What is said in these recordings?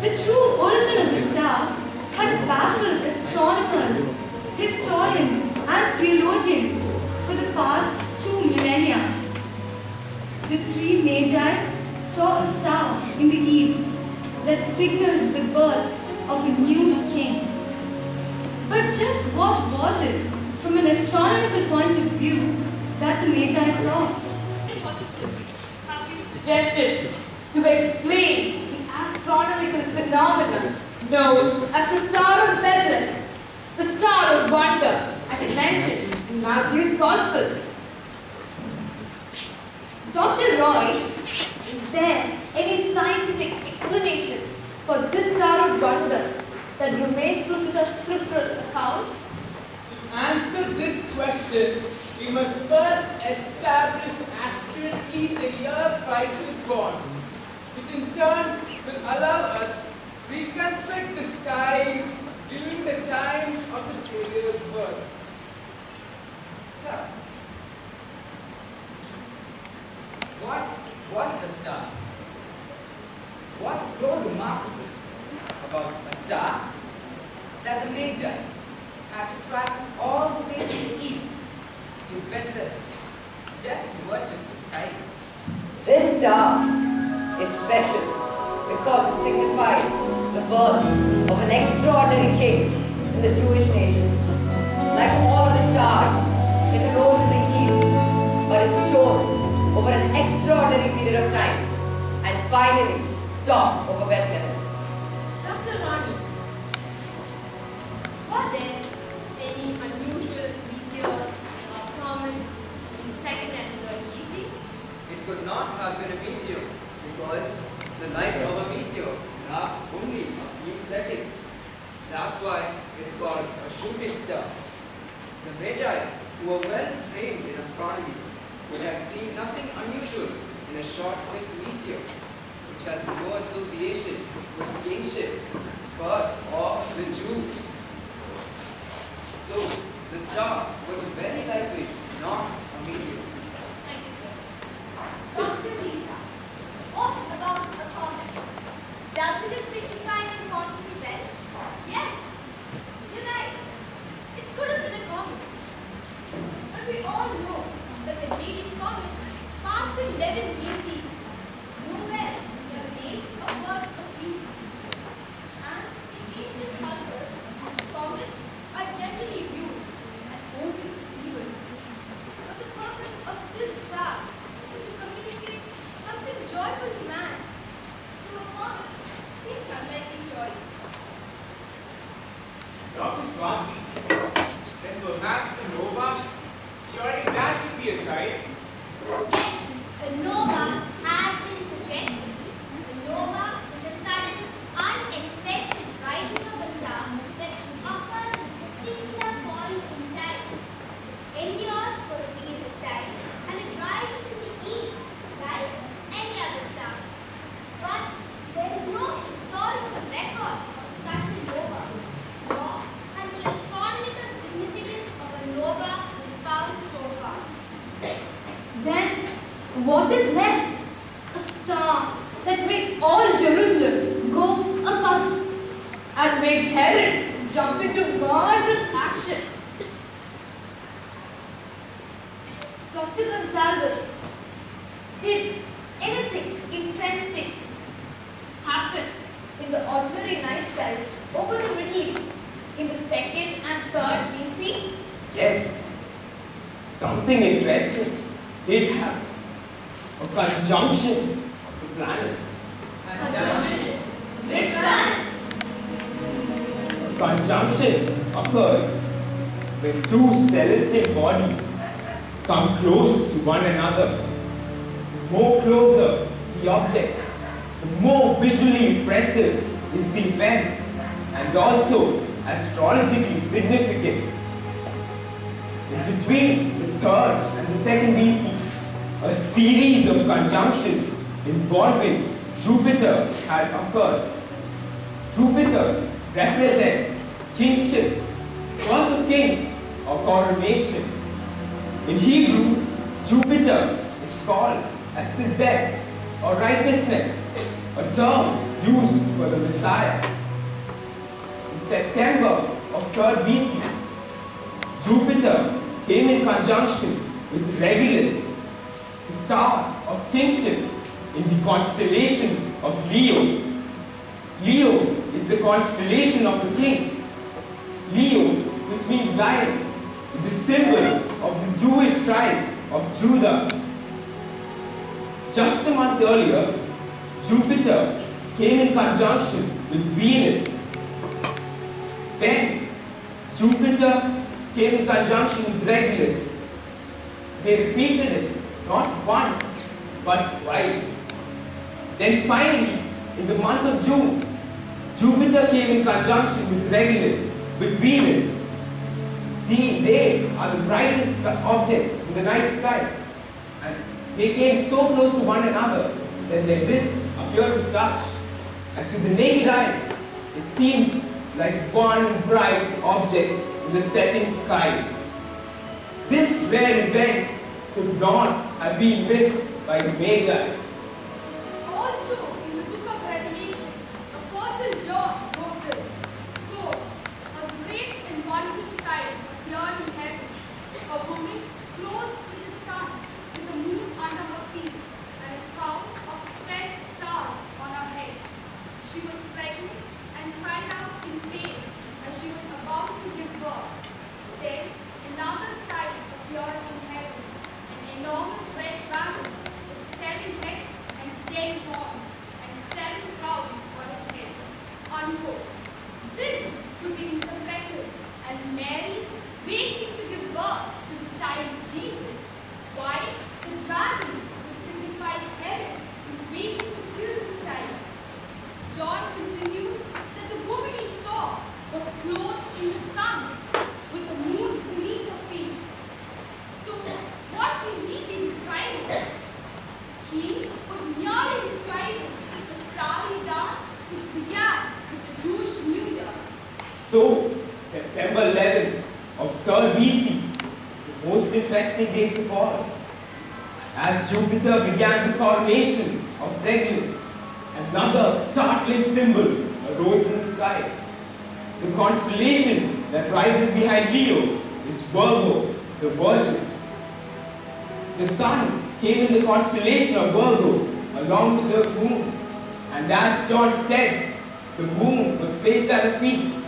The true origin of the star has baffled astronomers, historians, and theologians for the past two millennia. The three magi saw a star in the east that signaled the birth of a new king. But just what was it, from an astronomical point of view, that the magi saw? suggested to explain astronomical phenomenon known as the Star of Bethlehem, the Star of Wonder, as it mentioned in Matthew's Gospel. Dr. Roy, is there any scientific explanation for this Star of Wonder that remains true to the scriptural account? To answer this question, we must first establish accurately the year Christ was born, which in turn will allow us reconstruct the skies during the time of the Savior's birth. Sir, what was the star? What's so remarkable about a star that the Magi had to travel all the way to the east to Bethlehem just to worship this tiger? This star is special because it signified the birth of an extraordinary king in the Jewish nation. Like all of the stars, it arose in the east, but it shone over an extraordinary period of time and finally stopped over Bethlehem. Dr. Rani, were there any unusual meteors or comets in the second and third It could not have been a meteor because the life of a meteor lasts only a few seconds. That's why it's called a shooting star. The Magi, who were well trained in astronomy, would have seen nothing unusual in a short-lived meteor, which has no association with kingship, birth, or the Jews. So, the star was very likely not a meteor. Thank you, sir. Dr. Lisa, what about a comet? Doesn't it signify an important event? Yes, you're right. It could have been a comet. But we all know that the Medes comet passed in 11 BC, nowhere near the date of birth of Jesus. And in ancient cultures, comets are generally viewed as omens of evil. But the purpose of this star is to communicate something joyful to man. So a comet seems an unlikely choice. Dr. Swati, then perhaps a nova? Surely that would be a sight. Yes, a nova has been suggested. A nova is a sudden, unexpected brightening of a star that occurs at a particular point in time. Endures for a period of time and it rises in the east like any other star. But there is no historical record of such a nova, nor has the astronomical significance of a nova been found so far. Then, what is left? A star that made all Jerusalem go abuzz and made Herod jump into murderous action. Dr. Gonzalez, did anything interesting happen in the ordinary night sky over the Middle East in the second and third BC? Yes, something interesting did happen. A conjunction of the planets. Conjunction. Which planets? A conjunction occurs when two celestial bodies come close to one another. The more closer the objects, the more visually impressive is the event and also astrologically significant. In between the third and the second BC, a series of conjunctions involving Jupiter had occurred. Jupiter represents kingship, birth of kings, or coronation. In Hebrew, Jupiter is called a Sidbek or righteousness, a term used for the Messiah. In September of 3rd BC, Jupiter came in conjunction with Regulus, the star of kingship in the constellation of Leo. Leo is the constellation of the kings. Leo, which means lion, is a symbol of the Jewish tribe of Judah. Just a month earlier, Jupiter came in conjunction with Venus. Then, Jupiter came in conjunction with Regulus. They repeated it, not once, but twice. Then finally, in the month of June, Jupiter came in conjunction with Regulus, with Venus. The, they are the brightest objects in the night sky. And they came so close to one another that their discs appeared to touch. And to the naked eye, it seemed like one bright object in the setting sky. This rare event could not have been missed by the Magi. Also, in the book of Revelation, Apostle John wrote this, quote, A great and wondrous sight appeared in heaven, a woman clothed with the sun, with the moon under her feet, and a crown of twelve stars on her head. She was pregnant and cried out in pain as she was about to give birth. Then another sight appeared in heaven, an enormous red dragon with seven heads and ten horns and seven crowns on his heads. Unquote. This could be interpreted as Mary waiting to give birth to the child Jesus, while the dragon, which signifies heaven, is waiting to kill this child. John continues that the woman he saw was clothed in the sun with the moon beneath her feet. So, what can he be describing? He was merely describing the starry dance which began with the Jewish New Year. So, September 11th of 3rd BC is the most interesting date of all. As Jupiter began the coronation of Regulus, another startling symbol arose in the sky. The constellation that rises behind Leo is Virgo, the Virgin. The sun came in the constellation of Virgo along with the moon. And as John said, the moon was placed at her feet.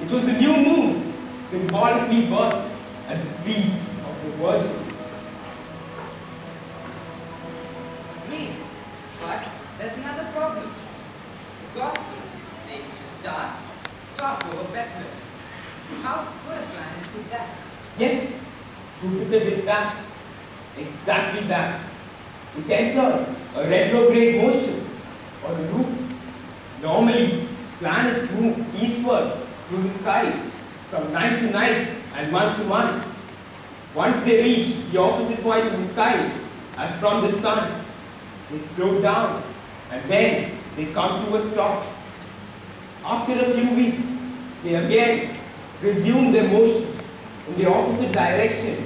It was the new moon, symbolically birthed at the feet of the Virgin. Agreed. But there's another problem. The gospel says to start, stop over Bethlehem. How could a planet do that? Yes, Jupiter did that. Exactly that. It entered a retrograde motion or a loop. Normally, planets move eastward through the sky from night to night and month to month. Once they reach the opposite point in the sky, as from the sun, they slow down and then they come to a stop. After a few weeks, they again resume their motion in the opposite direction,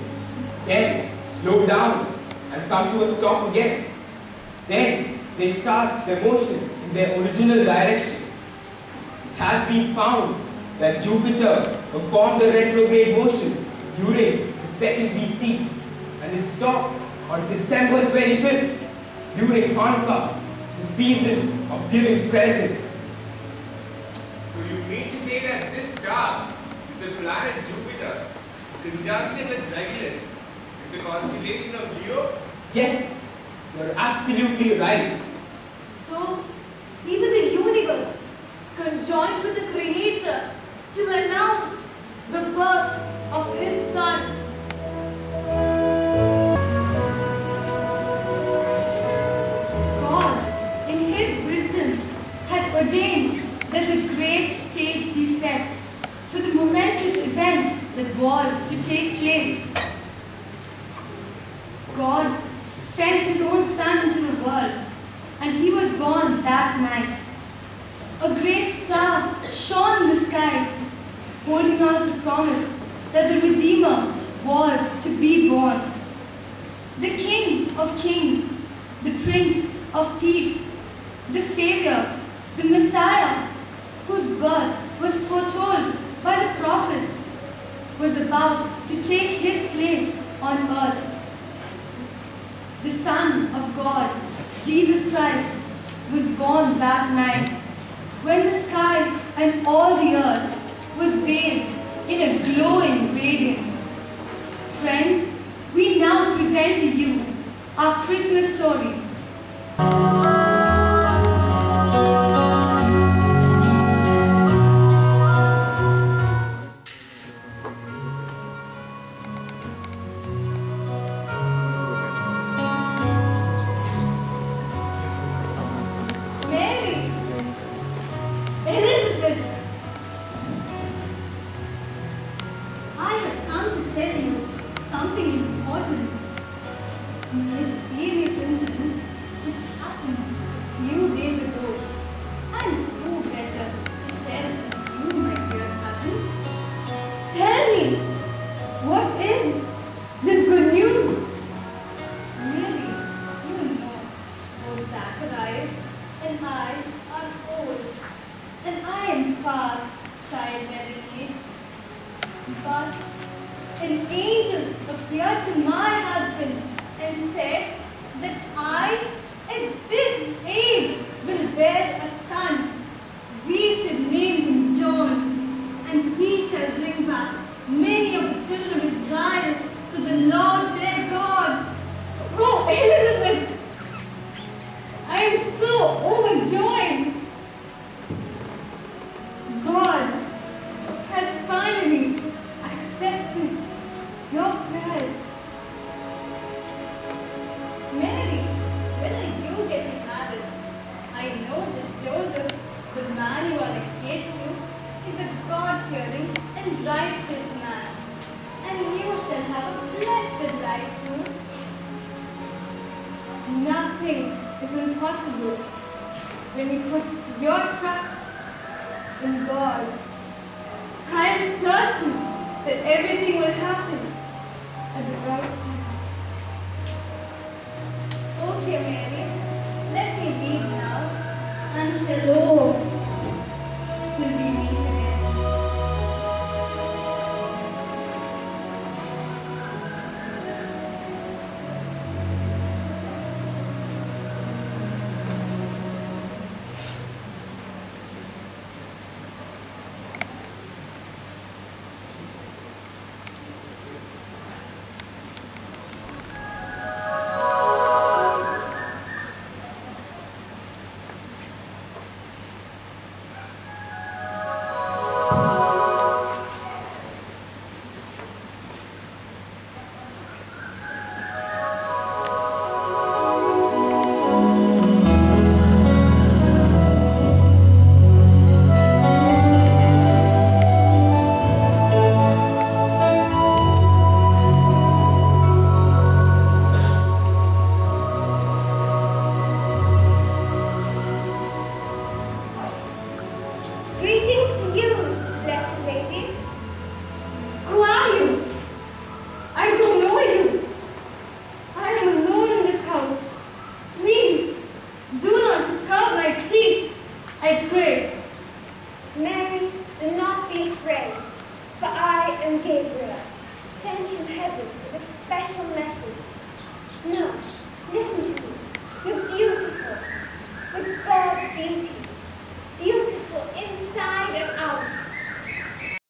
then slow down and come to a stop again. Then they start their motion in their original direction. It has been found that Jupiter performed a retrograde motion during the second BC and it stopped on December 25th during Hanukkah, the season of giving presents. So you mean to say that this star is the planet Jupiter, in conjunction with Regulus, in the constellation of Leo? Yes, you're absolutely right. So, even the universe conjoined with the Creator to announce the birth of His Son. God, in His wisdom, had ordained that the great stage be set for the momentous event that was to take place. God sent his own Son into the world, and he was born that night. A great star shone in the sky, out the promise that the Redeemer was to be born. The King of Kings, the Prince of Peace, the Savior, the Messiah, whose birth was foretold by the prophets, was about to take his place on earth. The Son of God, Jesus Christ, was born that night when the sky and all the earth was bathed in a glowing radiance. Friends, we now present to you our Christmas story. Mysterious incident which happened a few days ago. And who better to share it with you, my dear cousin? Tell me, what is this good news? Really, you know, old Zacharias and I are old, and I am past childbearing age. But an angel appeared to my husband and said that I, at this age, will bear a son. We should name him John, and he shall bring back many of the children of Israel to the Lord your trust in God. I am certain that everything will happen at the right time. Okay, Mary, let me leave now. And shall Oh,